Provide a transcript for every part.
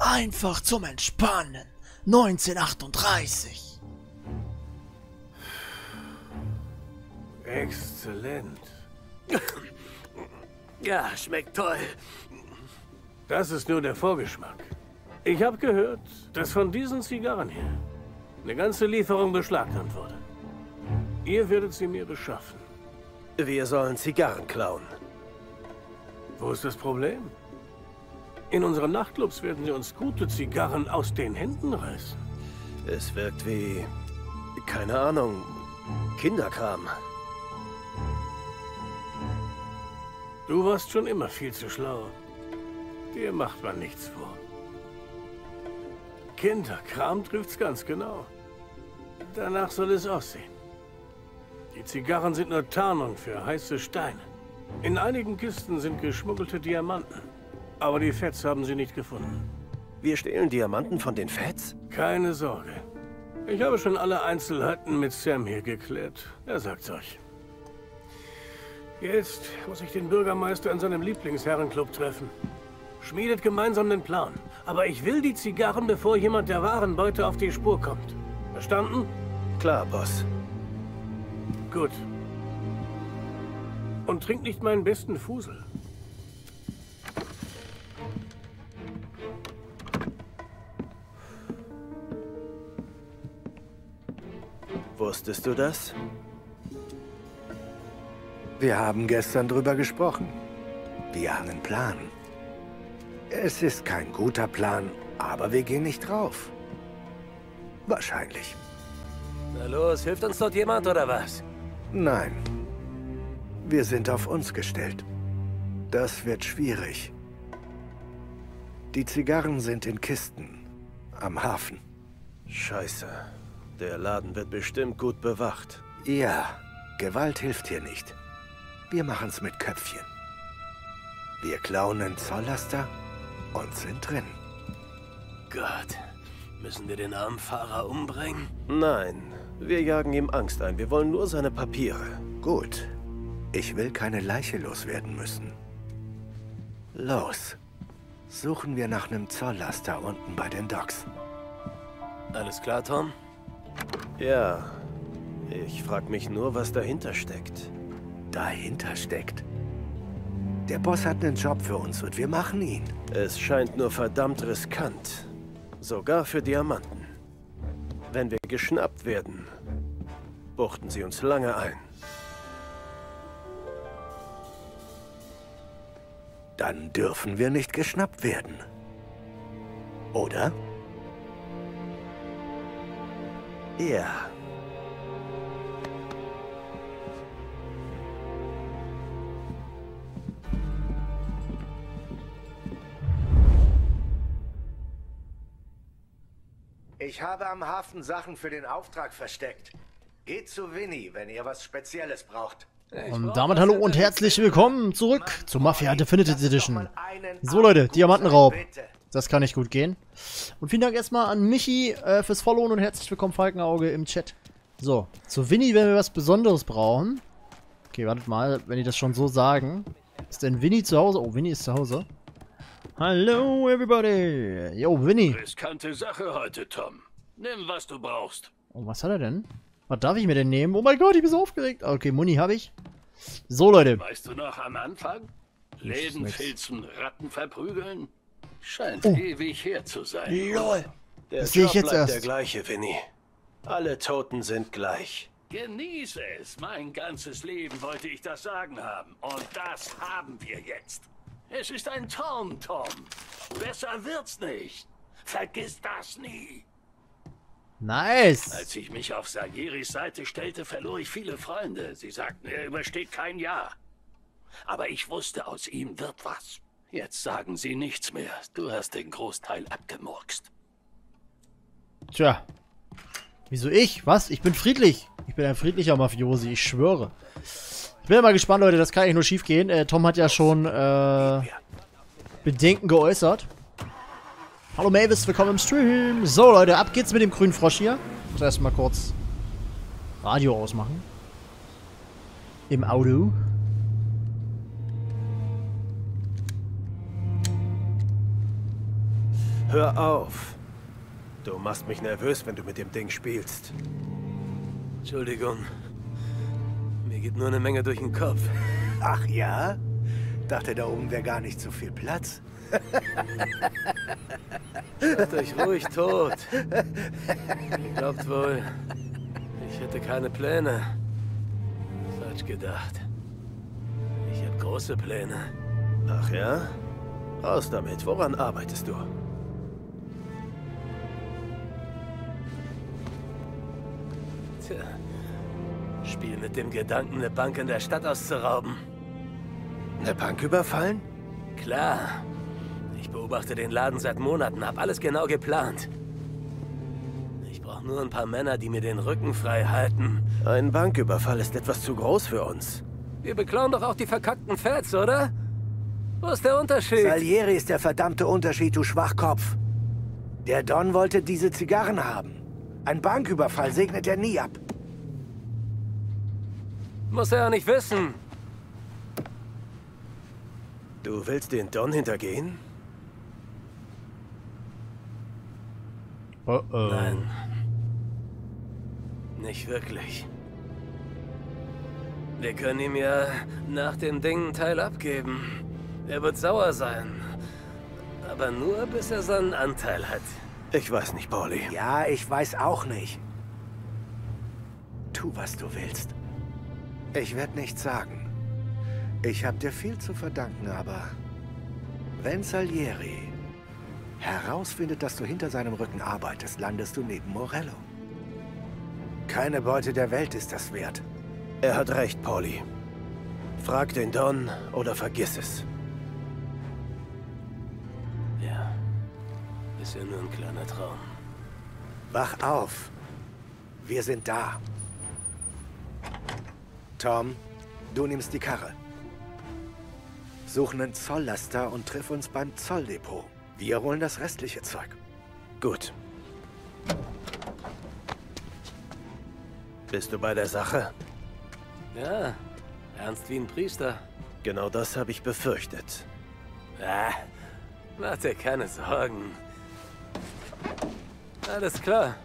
Einfach zum Entspannen. 1938. Exzellent. Ja, schmeckt toll. Das ist nur der Vorgeschmack. Ich habe gehört, dass von diesen Zigarren hier eine ganze Lieferung beschlagnahmt wurde. Ihr werdet sie mir beschaffen. Wir sollen Zigarren klauen. Wo ist das Problem? In unseren Nachtclubs werden sie uns gute Zigarren aus den Händen reißen. Es wirkt wie... keine Ahnung... Kinderkram. Du warst schon immer viel zu schlau. Dir macht man nichts vor. Kinderkram trifft's ganz genau. Danach soll es aussehen. Die Zigarren sind nur Tarnung für heiße Steine. In einigen Kisten sind geschmuggelte Diamanten. Aber die Feds haben sie nicht gefunden. Wir stehlen Diamanten von den Feds? Keine Sorge. Ich habe schon alle Einzelheiten mit Sam hier geklärt. Er sagt's euch. Jetzt muss ich den Bürgermeister in seinem Lieblingsherrenclub treffen. Schmiedet gemeinsam den Plan. Aber ich will die Zigarren, bevor jemand der wahren Beute auf die Spur kommt. Verstanden? Klar, Boss. Gut. Und trink nicht meinen besten Fusel. Wusstest du das? Wir haben gestern drüber gesprochen. Wir haben einen Plan. Es ist kein guter Plan, aber wir gehen nicht drauf. Wahrscheinlich. Na los, hilft uns dort jemand oder was? Nein. Wir sind auf uns gestellt. Das wird schwierig. Die Zigarren sind in Kisten. Am Hafen. Scheiße. Der Laden wird bestimmt gut bewacht. Ja, Gewalt hilft hier nicht. Wir machen's mit Köpfchen. Wir klauen einen Zolllaster und sind drin. Gott. Müssen wir den armen Fahrer umbringen? Nein. Wir jagen ihm Angst ein. Wir wollen nur seine Papiere. Gut. Ich will keine Leiche loswerden müssen. Los. Suchen wir nach einem Zolllaster unten bei den Docks. Alles klar, Tom? Ja. Ich frag mich nur, was dahinter steckt. Dahinter steckt. Der Boss hat einen Job für uns und wir machen ihn. Es scheint nur verdammt riskant. Sogar für Diamanten. Wenn wir geschnappt werden, buchten sie uns lange ein. Dann dürfen wir nicht geschnappt werden. Oder? Ja. Ich habe am Hafen Sachen für den Auftrag versteckt. Geht zu Winnie, wenn ihr was Spezielles braucht. Und damit hallo und herzlich willkommen zurück zu Mafia Definitive Edition. So Leute, Diamantenraub. Das kann nicht gut gehen. Und vielen Dank erstmal an Michi äh, fürs Followen und herzlich willkommen Falkenauge im Chat. So, zu Winnie, wenn wir was Besonderes brauchen. Okay, wartet mal, wenn die das schon so sagen. Ist denn Winnie zu Hause? Oh, Winnie ist zu Hause. Hallo, everybody. Yo, Winnie. Riskante Sache heute, Tom. Nimm, was du brauchst. Oh, was hat er denn? Was darf ich mir denn nehmen? Oh mein Gott, ich bin so aufgeregt. Okay, Muni habe ich. So, Leute. Weißt du noch am Anfang? Läden filzen, Ratten verprügeln? Scheint Oh. ewig her zu sein. LOL. Der Das sehe ich Job jetzt bleibt erst. der gleiche, Winnie. Alle Toten sind gleich. Genieße es. Mein ganzes Leben wollte ich das Sagen haben. Und das haben wir jetzt. Es ist ein Traum, Tom. Besser wird's nicht. Vergiss das nie. Nice. Als ich mich auf Sagiris Seite stellte, verlor ich viele Freunde. Sie sagten, er übersteht kein Jahr. Aber ich wusste, aus ihm wird was. Jetzt sagen sie nichts mehr. Du hast den Großteil abgemurkst. Tja. Wieso ich? Was? Ich bin friedlich. Ich bin ein friedlicher Mafiosi, ich schwöre. Ich bin ja mal gespannt, Leute. Das kann eigentlich nur schief gehen. Äh, Tom hat ja schon äh, Bedenken geäußert. Hallo Mavis, willkommen im Stream. So, Leute, ab geht's mit dem grünen Frosch hier. Ich muss erstmal kurz Radio ausmachen. Im Auto. Hör auf. Du machst mich nervös, wenn du mit dem Ding spielst. Entschuldigung. Mir geht nur eine Menge durch den Kopf. Ach ja? Dachte, da oben wäre gar nicht so viel Platz. Macht euch ruhig tot. Ihr glaubt wohl, ich hätte keine Pläne. Falsch gedacht. Ich habe große Pläne. Ach ja? Raus damit. Woran arbeitest du? Spiel mit dem Gedanken, eine Bank in der Stadt auszurauben. Eine Bank überfallen? Klar. Ich beobachte den Laden seit Monaten, hab alles genau geplant. Ich brauche nur ein paar Männer, die mir den Rücken frei halten. Ein Banküberfall ist etwas zu groß für uns. Wir beklauen doch auch die verkackten Feds, oder? Wo ist der Unterschied? Salieri ist der verdammte Unterschied, du Schwachkopf. Der Don wollte diese Zigarren haben. Ein Banküberfall segnet er nie ab. Muss er ja nicht wissen. Du willst den Don hintergehen? Oh oh. Nein. Nicht wirklich. Wir können ihm ja nach dem Ding einen Teil abgeben. Er wird sauer sein. Aber nur, bis er seinen Anteil hat. Ich weiß nicht, Pauli. Ja, ich weiß auch nicht. Tu, was du willst. Ich werde nichts sagen. Ich habe dir viel zu verdanken, aber wenn Salieri herausfindet, dass du hinter seinem Rücken arbeitest, landest du neben Morello. Keine Beute der Welt ist das wert. Er hat recht, Pauli. Frag den Don oder vergiss es. Ja, ist ja nur ein kleiner Traum. Wach auf. Wir sind da. Tom, du nimmst die Karre. Such einen Zolllaster und triff uns beim Zolldepot. Wir holen das restliche Zeug. Gut. Bist du bei der Sache? Ja, ernst wie ein Priester. Genau das habe ich befürchtet. Ah, mach dir keine Sorgen. Alles klar.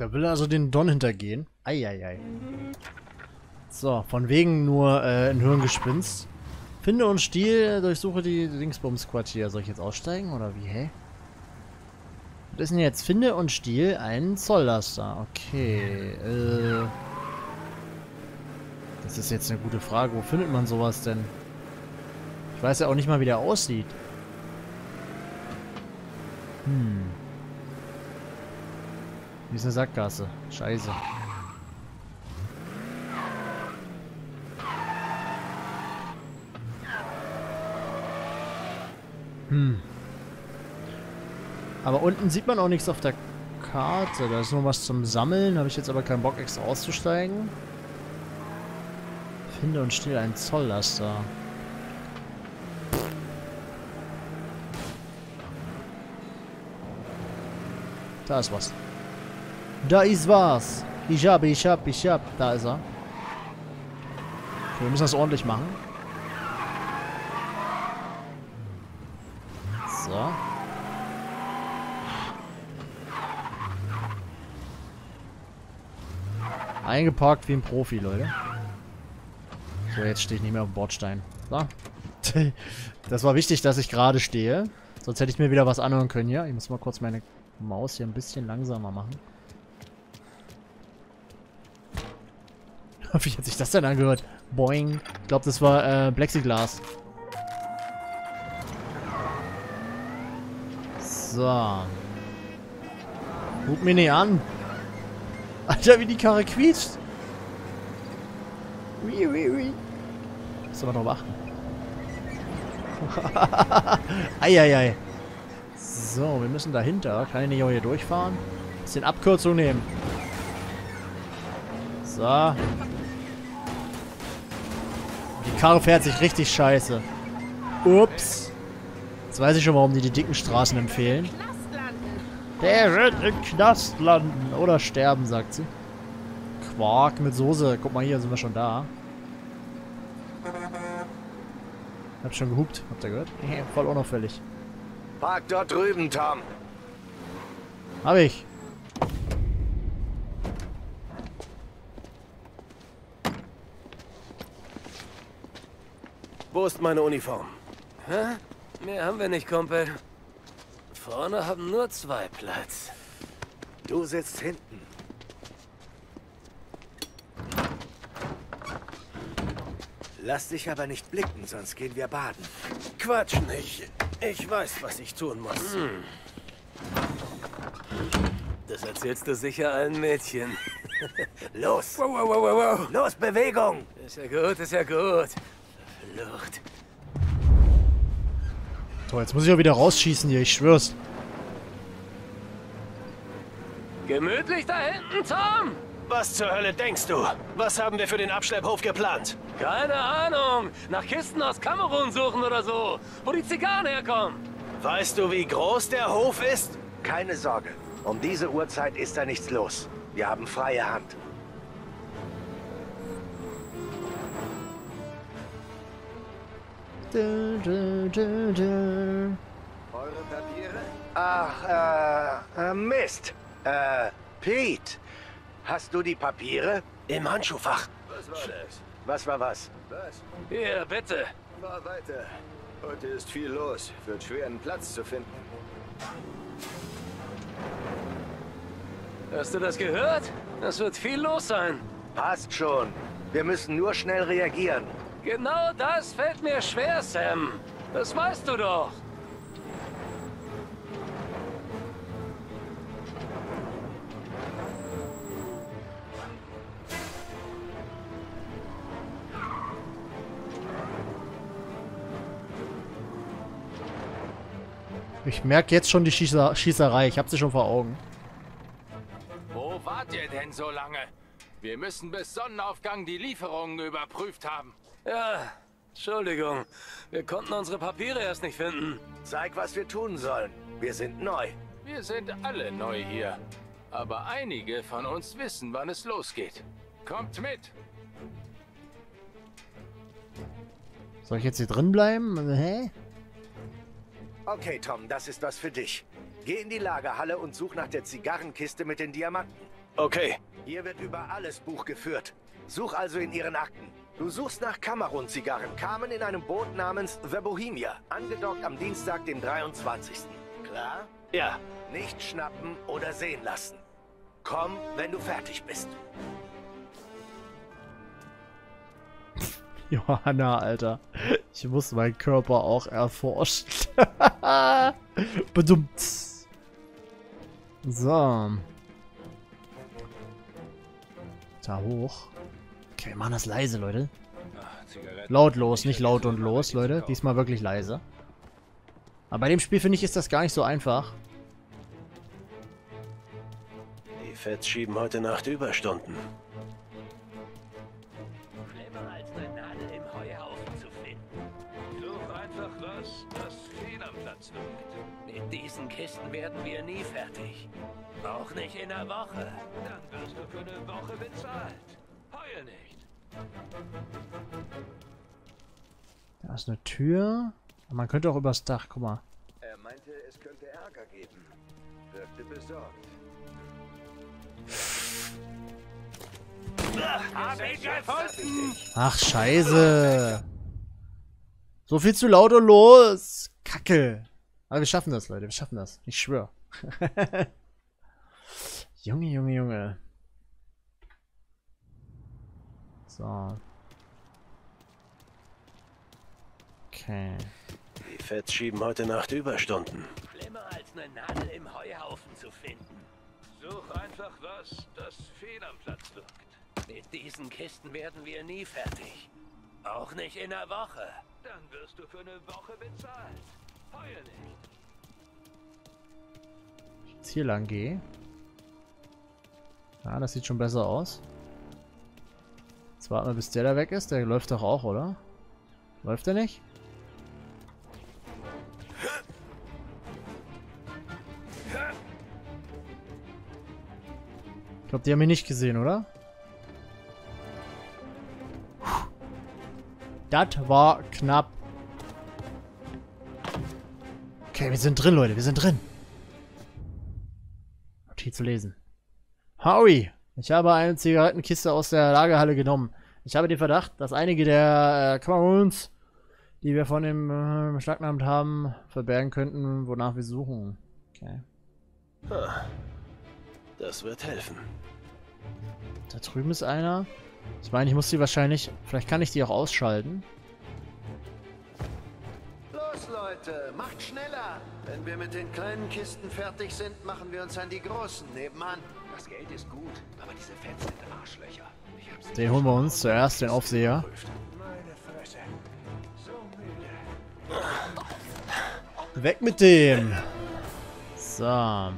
Der will also den Don hintergehen. Eieiei. So, von wegen nur äh, ein Hirngespinst. Finde und Stiel, durchsuche die Dingsbums-Quartier. Soll ich jetzt aussteigen oder wie, hä? Was ist denn jetzt? Finde und Stiel einen Zolllaster. Okay, äh... Das ist jetzt eine gute Frage. Wo findet man sowas denn? Ich weiß ja auch nicht mal, wie der aussieht. Hm. Hier ist eine Sackgasse. Scheiße. Hm. Aber unten sieht man auch nichts auf der Karte. Da ist nur was zum Sammeln. Habe ich jetzt aber keinen Bock, extra auszusteigen. Finde und stehe ein Zolllaster. Da ist was. Da ist was. Ich hab, ich hab, ich hab. Da ist er. Okay, wir müssen das ordentlich machen. So. Eingeparkt wie ein Profi, Leute. So, jetzt stehe ich nicht mehr auf dem Bordstein. So. Das war wichtig, dass ich gerade stehe. Sonst hätte ich mir wieder was anhören können hier. Ich muss mal kurz meine Maus hier ein bisschen langsamer machen. Wie hat sich das denn angehört? Boing. Ich glaube, das war äh, Plexiglas. So. Guck mir nicht an. Alter, wie die Karre quietscht. Wie, wie, wie. Muss aber drauf achten. Eieiei. So, wir müssen dahinter. Kann ich nicht auch hier durchfahren? Bisschen Abkürzung nehmen. So. Karre fährt sich richtig scheiße. Ups. Jetzt weiß ich schon, warum die die dicken Straßen empfehlen. Der wird im Knast landen. Oder sterben, sagt sie. Quark mit Soße. Guck mal, hier sind wir schon da. Hab schon gehupt. Habt ihr gehört? Voll unauffällig. Park dort drüben, Tom. Hab ich. Wo ist meine Uniform? Hä? Mehr haben wir nicht, Kumpel. Vorne haben nur zwei Platz. Du sitzt hinten. Lass dich aber nicht blicken, sonst gehen wir baden. Quatsch nicht. Ich weiß, was ich tun muss. Hm. Das erzählst du sicher allen Mädchen. Los! Wow, wow, wow, wow, wow. Los, Bewegung! Ist ja gut, ist ja gut. So, jetzt muss ich auch wieder rausschießen hier, ich schwör's. Gemütlich da hinten, Tom? Was zur Hölle denkst du? Was haben wir für den Abschlepphof geplant? Keine Ahnung. Nach Kisten aus Kamerun suchen oder so. Wo die Zigarren herkommen. Weißt du, wie groß der Hof ist? Keine Sorge. Um diese Uhrzeit ist da nichts los. Wir haben freie Hand. Du, du, du. Eure Papiere? Ach, äh, äh, Mist. Äh, Pete. Hast du die Papiere? Im Handschuhfach. Was war das? Was war was? Was? Hier, bitte. Fahr weiter. Heute ist viel los. Wird schwer, einen Platz zu finden. Hast du das gehört? Das wird viel los sein. Passt schon. Wir müssen nur schnell reagieren. Genau das fällt mir schwer, Sam. Das weißt du doch. Ich merke jetzt schon die Schießer Schießerei. Ich habe sie schon vor Augen. Wo wart ihr denn so lange? Wir müssen bis Sonnenaufgang die Lieferungen überprüft haben. Ja, Entschuldigung. Wir konnten unsere Papiere erst nicht finden. Zeig, was wir tun sollen. Wir sind neu. Wir sind alle neu hier. Aber einige von uns wissen, wann es losgeht. Kommt mit. Soll ich jetzt hier drin bleiben? Hä? Okay, Tom, das ist was für dich. Geh in die Lagerhalle und such nach der Zigarrenkiste mit den Diamanten. Okay. Hier wird über alles Buch geführt. Such also in ihren Akten. Du suchst nach Kamerun-Zigarren, kamen in einem Boot namens The Bohemia, angedockt am Dienstag, dem 23. Klar? Ja. Nicht schnappen oder sehen lassen. Komm, wenn du fertig bist. Johanna, Alter. Ich muss meinen Körper auch erforschen. Bedummt. So. Da hoch. Okay, wir machen das leise, Leute. Lautlos, nicht laut und los, Leute. Diesmal wirklich leise. Aber bei dem Spiel, finde ich, ist das gar nicht so einfach. Die Feds schieben heute Nacht Überstunden. Schlimmer als eine Nadel im Heuhaufen zu finden. Such einfach was, das fehl am Platz. Mit diesen Kisten werden wir nie fertig. Auch nicht in einer Woche. Dann wirst du für eine Woche bezahlt. Heul nicht. Da ist eine Tür. Man könnte auch übers Dach, guck mal. Er meinte, es könnte Ärger geben. Wirkte besorgt. Ach, scheiße. So viel zu laut und los. Kacke. Aber wir schaffen das, Leute. Wir schaffen das. Ich schwöre. Junge, Junge, Junge. So. Okay. Die Feds schieben heute Nacht Überstunden. Schlimmer als eine Nadel im Heuhaufen zu finden. Such einfach was, das fehl am Platz wirkt. Mit diesen Kisten werden wir nie fertig. Auch nicht in einer Woche. Dann wirst du für eine Woche bezahlt. Heul nicht. Jetzt hier lang gehe. Ja, das sieht schon besser aus. Jetzt warten wir, bis der da weg ist. Der läuft doch auch, oder? Läuft der nicht? Ich glaube, die haben mich nicht gesehen, oder? Das war knapp. Okay, wir sind drin, Leute. Wir sind drin. Notiz zu lesen. Howie, ich habe eine Zigarettenkiste aus der Lagerhalle genommen. Ich habe den Verdacht, dass einige der äh, Cameroons, die wir von dem äh, beschlagnahmt haben, verbergen könnten, wonach wir suchen. Okay. Das wird helfen. Da drüben ist einer. Ich meine, ich muss die wahrscheinlich... Vielleicht kann ich die auch ausschalten. Los, Leute, macht schneller. Wenn wir mit den kleinen Kisten fertig sind, machen wir uns an die großen nebenan. Das Geld ist gut, aber diese Fans sind Arschlöcher. Den holen wir uns zuerst, den Aufseher. Weg mit dem! So.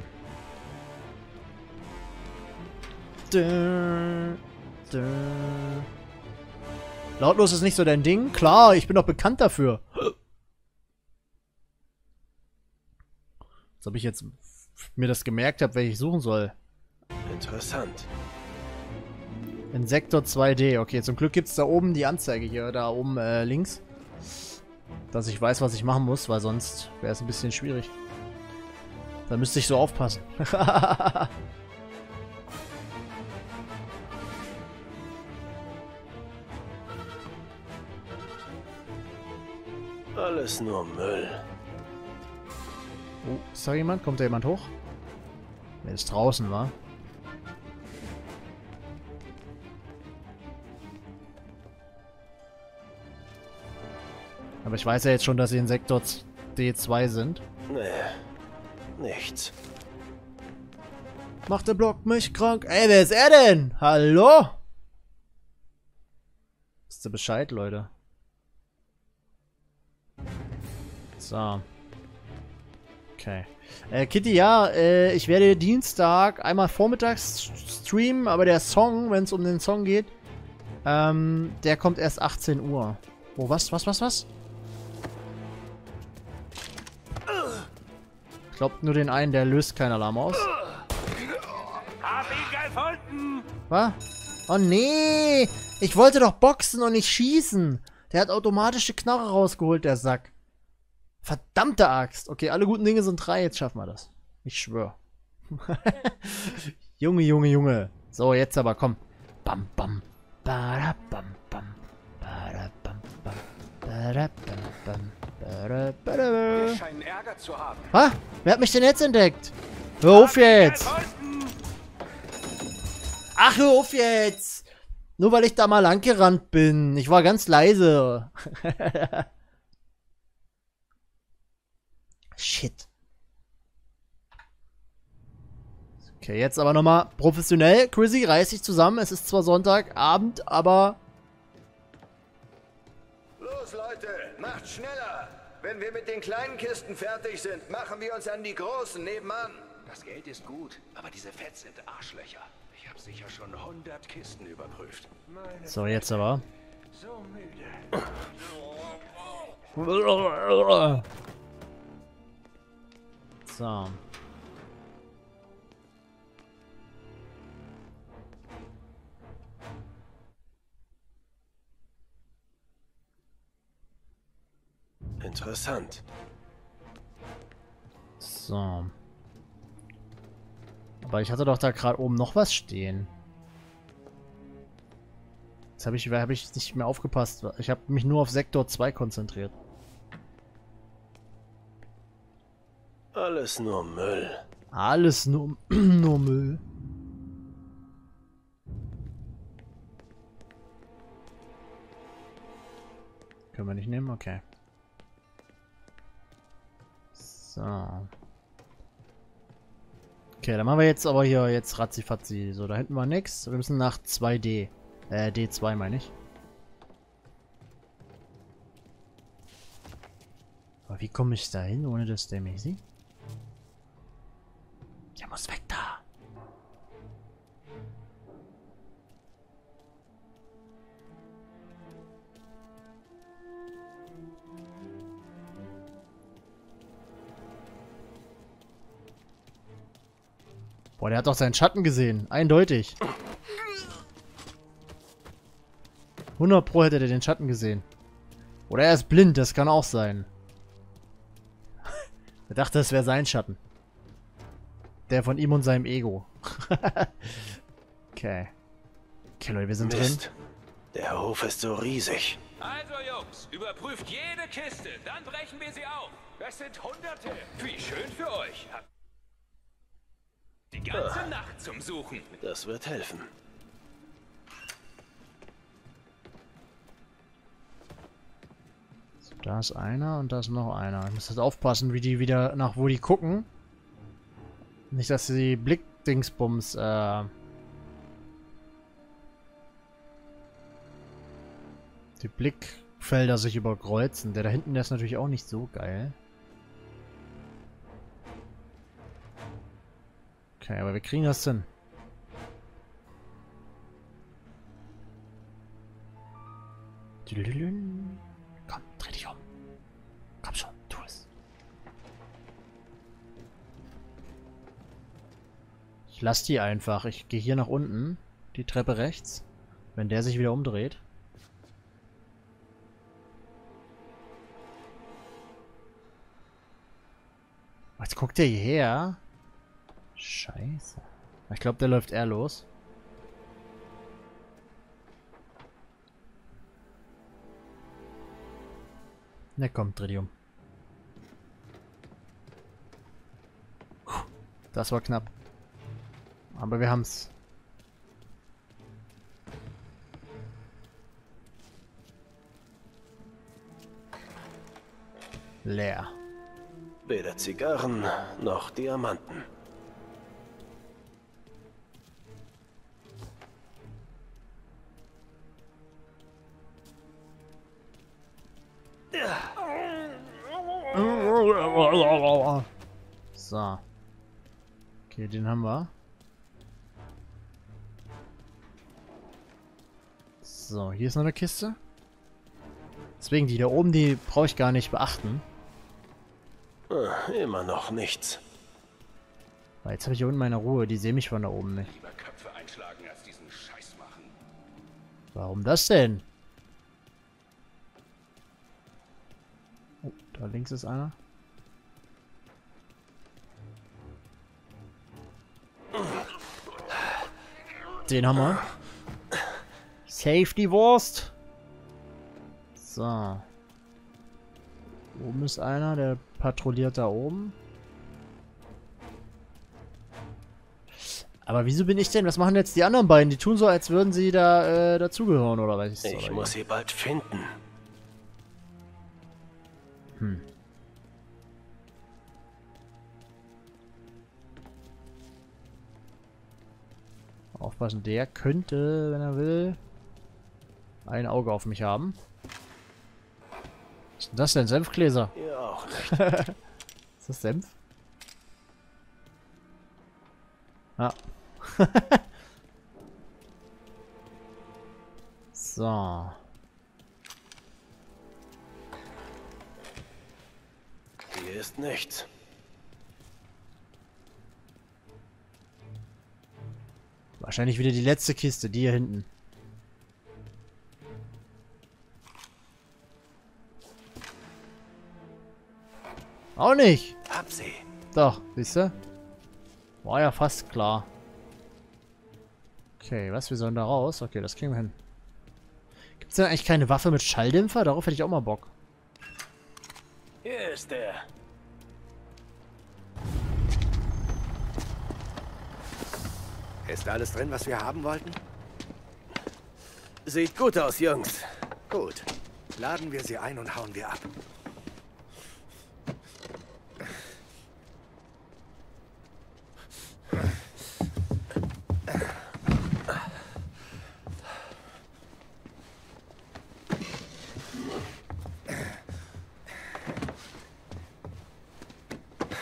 Dö, dö. Lautlos ist nicht so dein Ding? Klar, ich bin doch bekannt dafür. Als ob ich jetzt mir das gemerkt habe, welche ich suchen soll. Interessant. In Sektor 2D. Okay, zum Glück gibt es da oben die Anzeige hier, da oben äh, links. Dass ich weiß, was ich machen muss, weil sonst wäre es ein bisschen schwierig. Da müsste ich so aufpassen. Alles nur Müll. Oh, ist da jemand? Kommt da jemand hoch? Der ist draußen, war. Aber ich weiß ja jetzt schon, dass sie in Sektor D2 sind. Nee, nichts. Macht der Block mich krank? Ey, wer ist er denn? Hallo? Wisst ihr Bescheid, Leute? So. Okay. Äh, Kitty, ja, äh, ich werde Dienstag einmal vormittags streamen, aber der Song, wenn es um den Song geht, ähm, der kommt erst 18 Uhr. Oh, was, was, was, was? Glaube, nur den einen, der löst keinen Alarm aus. Hab ihn gefunden! Was? Oh nee! Ich wollte doch boxen und nicht schießen. Der hat automatische Knarre rausgeholt, der Sack. Verdammte Axt. Okay, alle guten Dinge sind drei, jetzt schaffen wir das. Ich schwör. Junge, Junge, Junge. So, jetzt aber, komm. Bam, bam. Bada, bam, bam. Bada, bam, bam. Bada, bam, bam. Wir scheinen Ärger zu haben. Ha? Wer hat mich denn jetzt entdeckt? Hör auf jetzt! Ach, hör auf jetzt! Nur weil ich da mal langgerannt bin. Ich war ganz leise. Shit. Okay, jetzt aber nochmal professionell. Chrissy, reiß dich zusammen. Es ist zwar Sonntagabend, aber... Los, Leute, macht schneller. Wenn wir mit den kleinen Kisten fertig sind, machen wir uns an die großen nebenan. Das Geld ist gut, aber diese Fans sind Arschlöcher. Ich habe sicher schon 100 Kisten überprüft. Meine So, jetzt aber. so müde. So. Interessant. So. Aber ich hatte doch da gerade oben noch was stehen. Jetzt habe ich, hab ich nicht mehr aufgepasst. Ich habe mich nur auf Sektor 2 konzentriert. Alles nur Müll. Alles nur, nur Müll. Können wir nicht nehmen? Okay. So. Okay, dann machen wir jetzt aber hier jetzt ratzifatzi. So, da hinten war nix. Wir müssen nach 2D. Äh, D2 meine ich. Aber wie komme ich da hin, ohne dass der mich sieht? Der muss weg Boah, der hat doch seinen Schatten gesehen. Eindeutig. 100 Pro hätte der den Schatten gesehen. Oder er ist blind, das kann auch sein. er dachte, es wäre sein Schatten. Der von ihm und seinem Ego. okay. Okay, Leute, wir sind Mist. drin. Der Hof ist so riesig. Also Jungs, überprüft jede Kiste, dann brechen wir sie auf. Das sind Hunderte. Wie schön für euch. Habt Die ganze Nacht zum Suchen. Das wird helfen. So, da ist einer und da ist noch einer. Ich muss jetzt aufpassen, wie die wieder nach wo die gucken. Nicht, dass die Blickdingsbums, äh... Die Blickfelder sich überkreuzen. Der da hinten, der ist natürlich auch nicht so geil. Okay, aber wir kriegen das hin. Komm, dreh dich um. Komm schon, tu es. Ich lass die einfach. Ich gehe hier nach unten. Die Treppe rechts. Wenn der sich wieder umdreht. Jetzt guckt der hierher. Scheiße. Ich glaube, der läuft eher los. Na komm, um. Puh, Das war knapp. Aber wir haben's. Leer. Weder Zigarren noch Diamanten. Den haben wir. So, hier ist noch eine Kiste. Deswegen, die da oben, die brauche ich gar nicht beachten. Ah, Immer noch nichts. Jetzt habe ich hier unten meine Ruhe. Die sehen mich von da oben nicht. Lieber Köpfe einschlagen, als diesen Scheiß machen. Warum das denn? Oh, da links ist einer. Den haben wir. Save die Wurst. So. Oben ist einer, der patrouilliert da oben. Aber wieso bin ich denn? Was machen jetzt die anderen beiden? Die tun so, als würden sie da äh, dazugehören, oder was? Ich oder muss sie bald finden. Hm. Aufpassen, der könnte, wenn er will, ein Auge auf mich haben. Was ist denn das denn? Senfgläser? Ihr auch nicht. Ist das Senf? Ah. so. Hier ist nichts. Wahrscheinlich wieder die letzte Kiste, die hier hinten. Auch nicht. Hab sie. Doch, siehst du? War ja fast klar. Okay, was? Wir sollen da raus? Okay, das kriegen wir hin. Gibt's denn eigentlich keine Waffe mit Schalldämpfer? Darauf hätte ich auch mal Bock. Hier ist er. Ist alles drin, was wir haben wollten? Sieht gut aus, Jungs. Gut. Laden wir sie ein und hauen wir ab.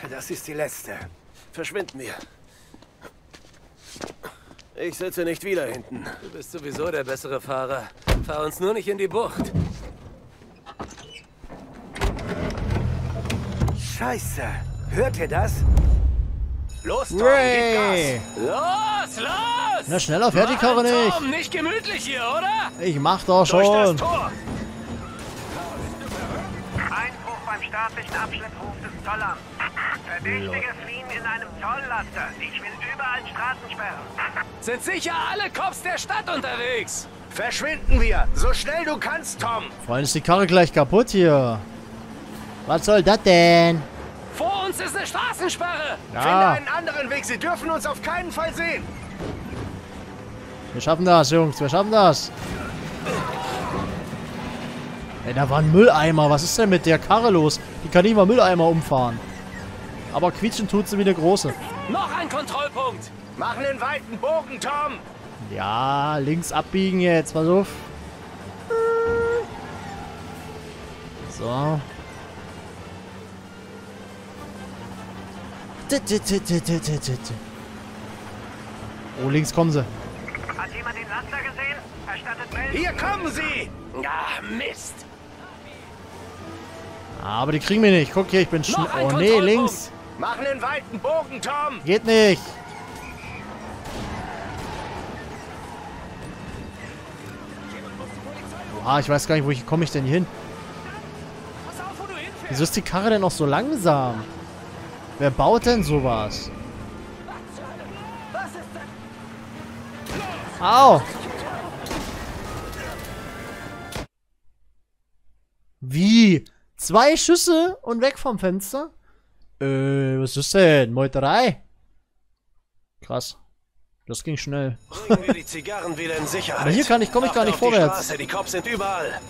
Das ist die letzte. Verschwinden wir. Ich sitze nicht wieder hinten. Du bist sowieso der bessere Fahrer. Fahr uns nur nicht in die Bucht. Scheiße. Hört ihr das? Los, Tom, gib Ray. Gas. Los, los! Na, schneller fährt die Karre nicht. Tom, nicht gemütlich hier, oder? Ich mach doch Durch das schon. Tor! Einbruch beim staatlichen Abschleppruf des Zollamts. Verdächtige fliehen in einem Zolllaster. Ich will überall Straßensperren. Sind sicher alle Cops der Stadt unterwegs. Verschwinden wir. So schnell du kannst, Tom. Vor allem ist die Karre gleich kaputt hier. Was soll das denn? Vor uns ist eine Straßensperre. Finde Ja, einen anderen Weg. Sie dürfen uns auf keinen Fall sehen. wir schaffen das, Jungs. Wir schaffen das. Ey, da war ein Mülleimer. Was ist denn mit der Karre los? Die kann nicht mal Mülleimer umfahren. Aber quietschen tut sie wie eine große. Noch ein Kontrollpunkt. Machen einen weiten Bogen, Tom. Ja, links abbiegen jetzt. Pass auf. So. Oh, links kommen sie. Hat jemand den Laster gesehen? Erstattet Meldung. Hier kommen sie. Ah, Mist. Aber die kriegen mich nicht. Guck hier, ich bin schnell. Oh nee, links. Machen einen weiten Bogen, Tom. Geht nicht. Ah, ich weiß gar nicht, wo ich komme ich denn hier hin? Wieso ist die Karre denn noch so langsam? Wer baut denn sowas? Au! Wie? Zwei Schüsse und weg vom Fenster? Äh, was ist denn? Meuterei? Krass. Das ging schnell. Bringen wir die Zigarren wieder in Sicherheit. Aber hier kann ich- komm ich gar nicht vorwärts. Die, Straße, die Cops sind überall.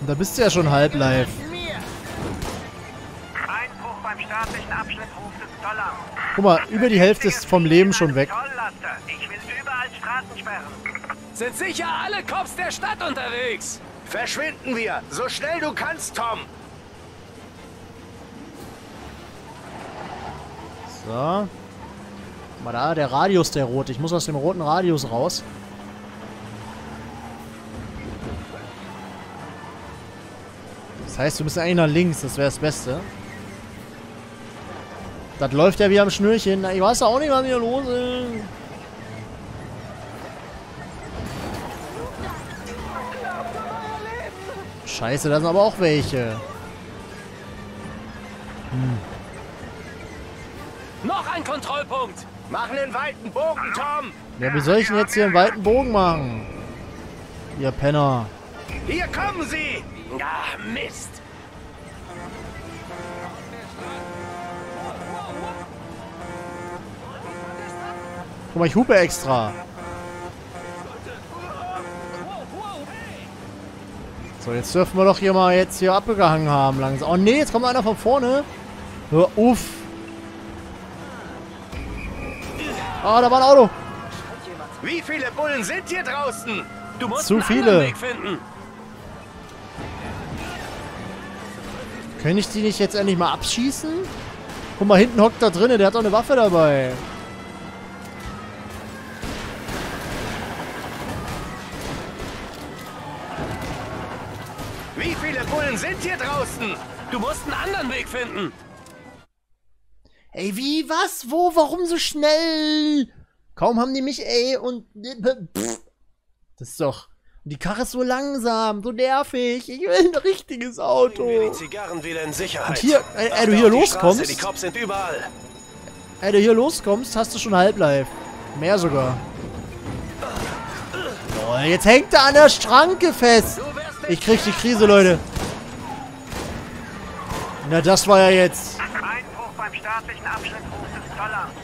Und da bist du ja schon halb live. Einbruch beim staatlichen Abschleppruf des Zollamts. Guck mal, über die Hälfte ist vom Leben schon weg. Ich will überall Straßensperren. Sind sicher alle Cops der Stadt unterwegs. Verschwinden wir. So schnell du kannst, Tom. So. Guck mal da, der Radius, der rote. Ich muss aus dem roten Radius raus. Das heißt, wir müssen eigentlich nach links. Das wäre das Beste. Das läuft ja wie am Schnürchen. Ich weiß auch nicht, was hier los ist. Scheiße, da sind aber auch welche. Kontrollpunkt. Machen einen weiten Bogen, Tom. Ja, wie soll ich denn jetzt hier einen weiten Bogen machen? Ihr Penner. Hier kommen sie. Ah, Mist. Guck mal, ich hupe extra. So, jetzt dürfen wir doch hier mal jetzt hier abgehangen haben langsam. Oh nee, jetzt kommt einer von vorne. Hör auf. Ah, da war ein Auto. Wie viele Bullen sind hier draußen? Du musst Zu einen viele. anderen Weg finden. Kann ich die nicht jetzt endlich mal abschießen? Guck mal, hinten hockt da drinnen, der hat doch eine Waffe dabei. Wie viele Bullen sind hier draußen? Du musst einen anderen Weg finden. Ey, wie, was, wo, warum so schnell? Kaum haben die mich, ey, und... Pff. Das ist doch... Die Karre ist so langsam, so nervig. Ich will ein richtiges Auto. Wir die Zigarren wieder in Sicherheit. Und hier, äh, äh, du hier die loskommst? Straße, Die Cops sind überall. Ey, du hier loskommst, hast du schon Halblife. Mehr sogar. Boah, jetzt hängt er an der Schranke fest. Ich krieg die Krise, Leute. Na, das war ja jetzt... Staatlichen Abschleppruf des Zollamts.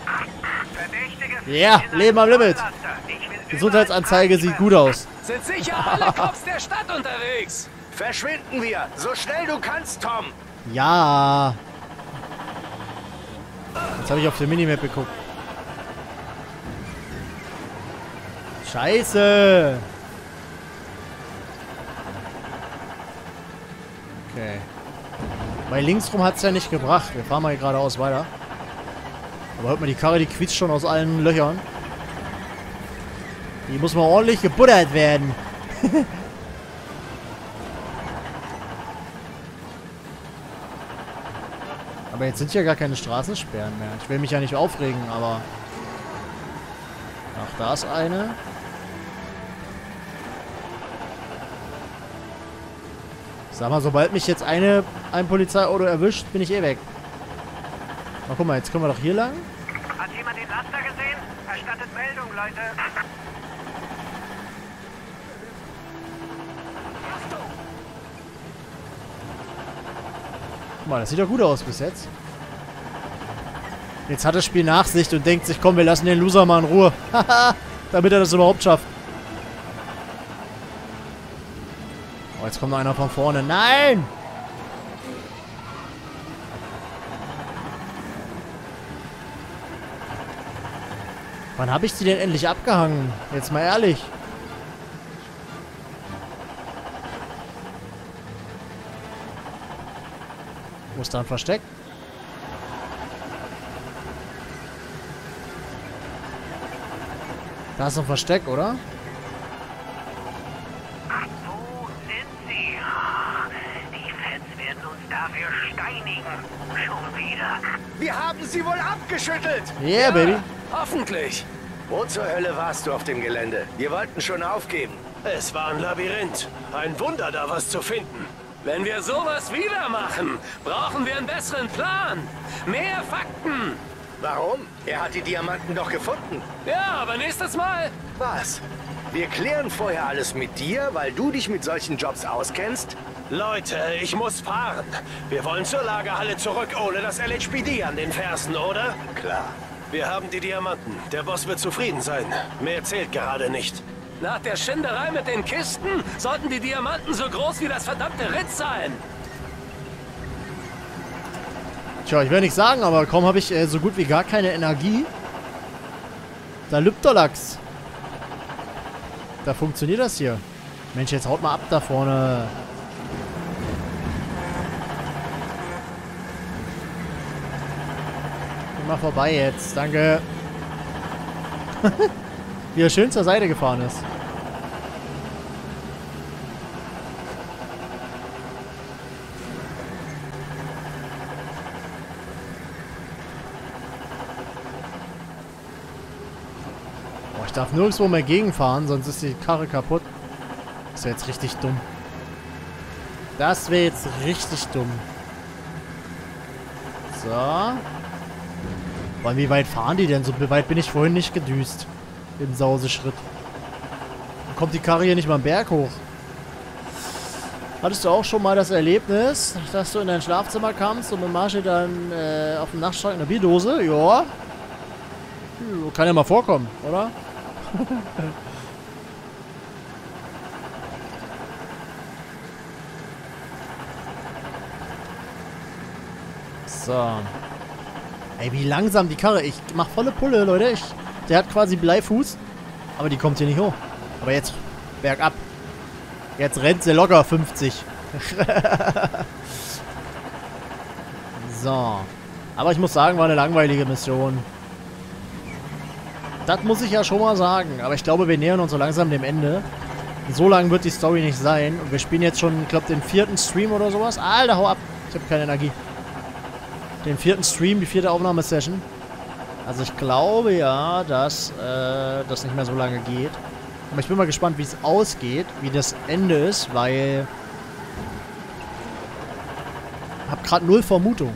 Verdächtige Ja, in Leben am Limit. Gesundheitsanzeige sieht gut aus. Sind sicher alle Cops der Stadt unterwegs. Verschwinden wir. So schnell du kannst, Tom. Ja. Jetzt habe ich auf der Minimap geguckt. Scheiße. Okay. Bei linksrum hat es ja nicht gebracht. Wir fahren mal hier geradeaus weiter. Aber hört mal, die Karre, die quietscht schon aus allen Löchern. Die muss mal ordentlich gebuddert werden. Aber jetzt sind hier gar keine Straßensperren mehr. Ich will mich ja nicht aufregen, aber... Ach, da ist eine. Sag mal, sobald mich jetzt eine, ein Polizeiauto erwischt, bin ich eh weg. Na guck mal, jetzt können wir doch hier lang. Hat jemand den Laster gesehen? Erstattet Meldung, Leute. Guck mal, das sieht doch gut aus bis jetzt. Jetzt hat das Spiel Nachsicht und denkt sich, komm, wir lassen den Loser mal in Ruhe. Haha, damit er das überhaupt schafft. Jetzt kommt einer von vorne. Nein! Wann habe ich sie denn endlich abgehangen? Jetzt mal ehrlich. Wo ist da ein Versteck? Da ist ein Versteck, oder? Wo sind sie? Ah, Die Fans werden uns dafür steinigen. Schon wieder. Haben sie wohl abgeschüttelt. Yeah, Baby. Hoffentlich. Wo zur Hölle warst du auf dem Gelände? Wir wollten schon aufgeben. Es war ein Labyrinth. Ein Wunder, da was zu finden. Wenn wir sowas wieder machen, brauchen wir einen besseren Plan. Mehr Fakten. Warum? Er hat die Diamanten doch gefunden. Ja, aber nächstes Mal. Was? Wir klären vorher alles mit dir, weil du dich mit solchen Jobs auskennst? Leute, ich muss fahren. Wir wollen zur Lagerhalle zurück, ohne das LHPD an den Fersen, oder? Klar. Wir haben die Diamanten. Der Boss wird zufrieden sein. Mehr zählt gerade nicht. Nach der Schinderei mit den Kisten sollten die Diamanten so groß wie das verdammte Ritz sein. Tja, ich will nicht sagen, aber kaum habe ich äh, so gut wie gar keine Energie. Da lübt der Lachs. Da funktioniert das hier. Mensch, jetzt haut mal ab da vorne. Mal vorbei jetzt. Danke. wie er schön zur Seite gefahren ist. Boah, ich darf nirgendwo mehr gegenfahren, sonst ist die Karre kaputt. Das wäre jetzt richtig dumm. Das wäre jetzt richtig dumm. So. Boah, wie weit fahren die denn? So weit bin ich vorhin nicht gedüst. Im Sauseschritt. Dann kommt die Karre hier nicht mal einen Berg hoch. Hattest du auch schon mal das Erlebnis, dass du in dein Schlafzimmer kamst und mit Marshall dann äh, auf dem Nachtschrank eine Bierdose? Ja. Ja, Kann ja mal vorkommen, oder? so. Ey, wie langsam die Karre. Ich mach volle Pulle, Leute. Ich, der hat quasi Bleifuß. Aber die kommt hier nicht hoch. Aber jetzt bergab. Jetzt rennt sie locker 50. so. Aber ich muss sagen, war eine langweilige Mission. Das muss ich ja schon mal sagen. Aber ich glaube, wir nähern uns so langsam dem Ende. So lang wird die Story nicht sein. Und wir spielen jetzt schon, ich glaube, den vierten Stream oder sowas. Alter, hau ab. Ich habe keine Energie. Den vierten Stream, die vierte Aufnahmesession. Also ich glaube ja, dass äh, das nicht mehr so lange geht. Aber ich bin mal gespannt, wie es ausgeht, wie das Ende ist, weil... Hab gerade null Vermutung.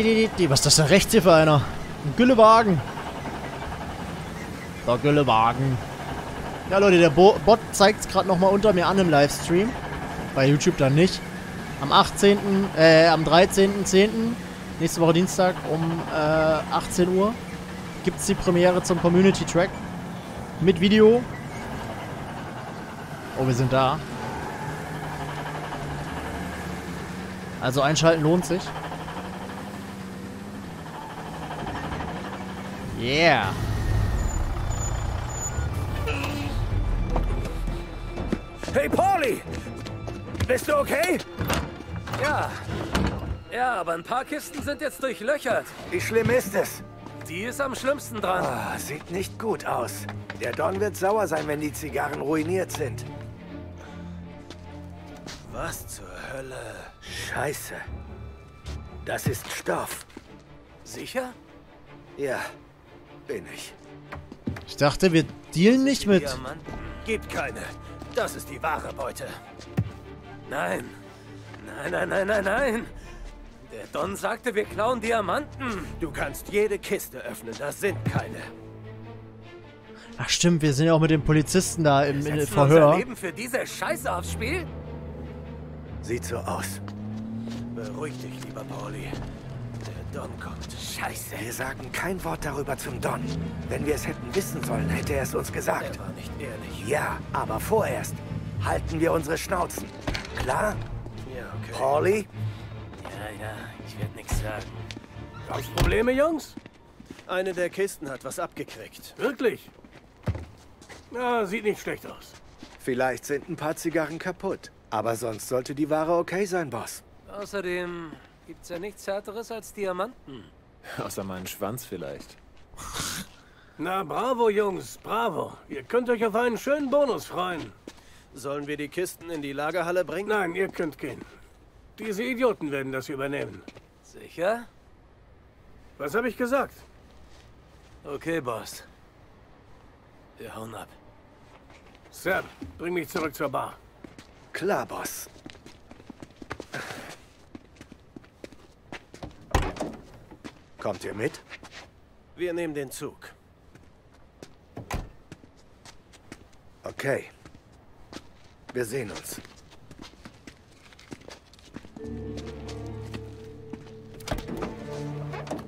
Was ist das da rechts hier für einer? Ein Güllewagen. Der Güllewagen. Ja, Leute, der Bo Bot zeigt es gerade nochmal unter mir an im Livestream. Bei YouTube dann nicht. Am 18., äh, am 13.10., nächste Woche Dienstag um äh, 18 Uhr gibt es die Premiere zum Community Track. Mit Video. Oh, wir sind da. Also einschalten lohnt sich. Yeah. Hey, Pauli! Bist du okay? Ja, Ja, aber ein paar Kisten sind jetzt durchlöchert. Wie schlimm ist es? Die ist am schlimmsten dran. Ah, sieht nicht gut aus. Der Don wird sauer sein, wenn die Zigarren ruiniert sind. Was zur Hölle? Scheiße. Das ist Stoff. Sicher? Ja, bin ich. Ich dachte, wir dealen nicht mit. Diamanten. Gibt keine. Das ist die wahre Beute. Nein. Nein, nein, nein, nein, nein. Der Don sagte, wir klauen Diamanten. Du kannst jede Kiste öffnen, da sind keine. Ach stimmt, wir sind ja auch mit dem Polizisten da im, im Setzen Verhör. unser Leben für diese Scheiße aufs Spiel? Sieht so aus. Beruhig dich, lieber Pauli. Don kommt. Scheiße. Wir sagen kein Wort darüber zum Don. Wenn wir es hätten wissen sollen, hätte er es uns gesagt. Er war nicht ehrlich. Ja, aber vorerst halten wir unsere Schnauzen. Klar? Ja, okay. Pauli? Ja, ja, ich werde nichts sagen. Gab's Probleme, Jungs? Eine der Kisten hat was abgekriegt. Wirklich? Na, sieht nicht schlecht aus. Vielleicht sind ein paar Zigarren kaputt. Aber sonst sollte die Ware okay sein, Boss. Außerdem gibt's ja nichts härteres als Diamanten. Außer meinen Schwanz vielleicht. Na, bravo, Jungs, bravo. Ihr könnt euch auf einen schönen Bonus freuen. Sollen wir die Kisten in die Lagerhalle bringen? Nein, ihr könnt gehen. Diese Idioten werden das übernehmen. Sicher? Was habe ich gesagt? Okay, Boss. Wir hauen ab. Sam, bring mich zurück zur Bar. Klar, Boss. Kommt ihr mit? Wir nehmen den Zug. Okay. Wir sehen uns.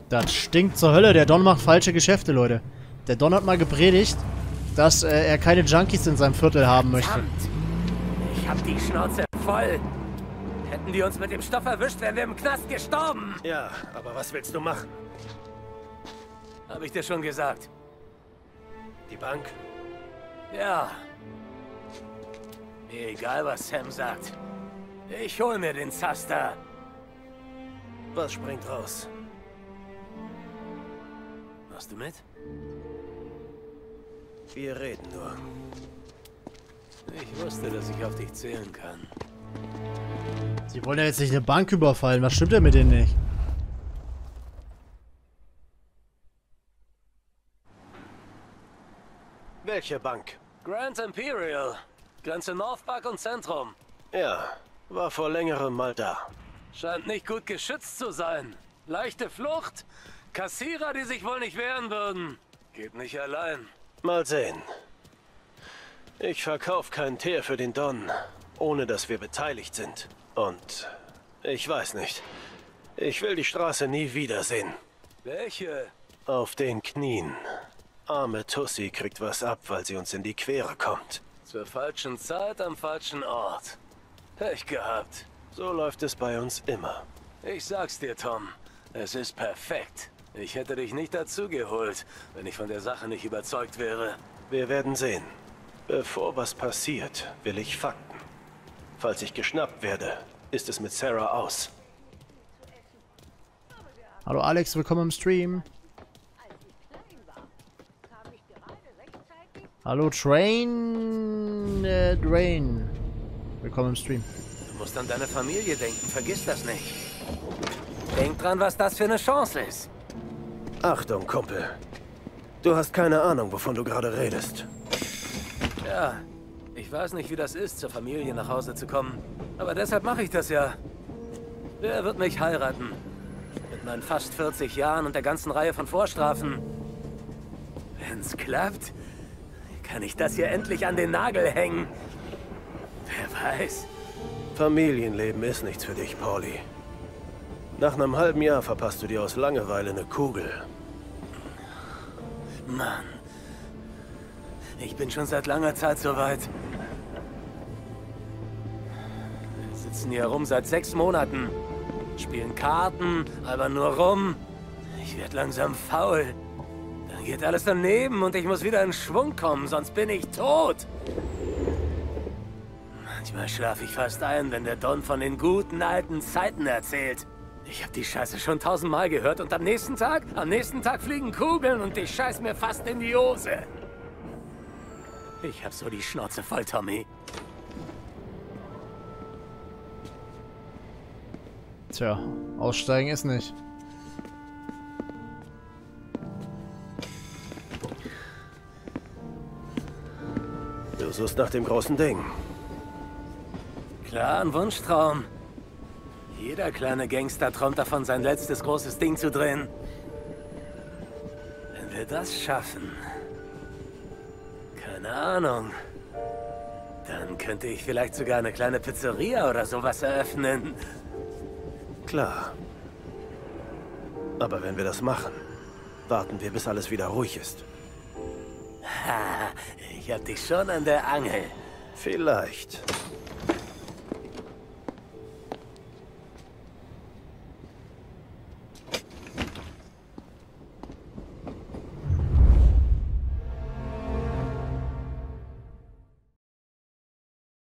Das stinkt zur Hölle. Der Don macht falsche Geschäfte, Leute. Der Don hat mal gepredigt, dass äh, er keine Junkies in seinem Viertel haben möchte. Verdammt! Ich hab die Schnauze voll. Hätten die uns mit dem Stoff erwischt, wären wir im Knast gestorben. Ja, aber was willst du machen? Hab ich dir schon gesagt. Die Bank? Ja. Mir egal, was Sam sagt. Ich hol mir den Zaster. Was springt raus? Machst du mit? Wir reden nur. Ich wusste, dass ich auf dich zählen kann. Sie wollen ja jetzt nicht eine Bank überfallen. Was stimmt denn mit denen nicht? Welche Bank? Grand Imperial. Grenze Northpark und Zentrum. Ja, war vor längerem mal da. Scheint nicht gut geschützt zu sein. Leichte Flucht. Kassierer, die sich wohl nicht wehren würden. Geht nicht allein. Mal sehen. Ich verkaufe keinen Teer für den Don, ohne dass wir beteiligt sind. Und ich weiß nicht. Ich will die Straße nie wiedersehen. Welche? Auf den Knien. Arme Tussi kriegt was ab, weil sie uns in die Quere kommt. Zur falschen Zeit am falschen Ort. Pech gehabt. So läuft es bei uns immer. Ich sag's dir, Tom. Es ist perfekt. Ich hätte dich nicht dazugeholt, wenn ich von der Sache nicht überzeugt wäre. Wir werden sehen. Bevor was passiert, will ich Fakten. Falls ich geschnappt werde, ist es mit Sarah aus. Hallo Alex, willkommen im Stream. Hallo Train äh, Drain. Willkommen im Stream. Du musst an deine Familie denken, vergiss das nicht. Denk dran, was das für eine Chance ist. Achtung, Kumpel. Du hast keine Ahnung, wovon du gerade redest. Ja, ich weiß nicht, wie das ist, zur Familie nach Hause zu kommen. Aber deshalb mache ich das ja. Wer wird mich heiraten? Mit meinen fast 40 Jahren und der ganzen Reihe von Vorstrafen. Wenn's klappt, kann ich das hier endlich an den Nagel hängen. Wer weiß. Familienleben ist nichts für dich, Pauli. Nach einem halben Jahr verpasst du dir aus Langeweile eine Kugel. Mann. Ich bin schon seit langer Zeit soweit. Wir sitzen hier rum seit sechs Monaten. Spielen Karten, aber nur rum. Ich werde langsam faul. Geht alles daneben und ich muss wieder in Schwung kommen, sonst bin ich tot. Manchmal schlafe ich fast ein, wenn der Don von den guten alten Zeiten erzählt. Ich habe die Scheiße schon tausendmal gehört und am nächsten Tag, am nächsten Tag fliegen Kugeln und ich scheiß mir fast in die Hose. Ich hab so die Schnauze voll, Tommy. Tja, aussteigen ist nicht. Du suchst nach dem großen Ding. Klar, ein Wunschtraum. Jeder kleine Gangster träumt davon, sein letztes großes Ding zu drehen. Wenn wir das schaffen, keine Ahnung, dann könnte ich vielleicht sogar eine kleine Pizzeria oder sowas eröffnen. Klar. Aber wenn wir das machen, warten wir, bis alles wieder ruhig ist. Ha, ich hab dich schon an der Angel. Vielleicht.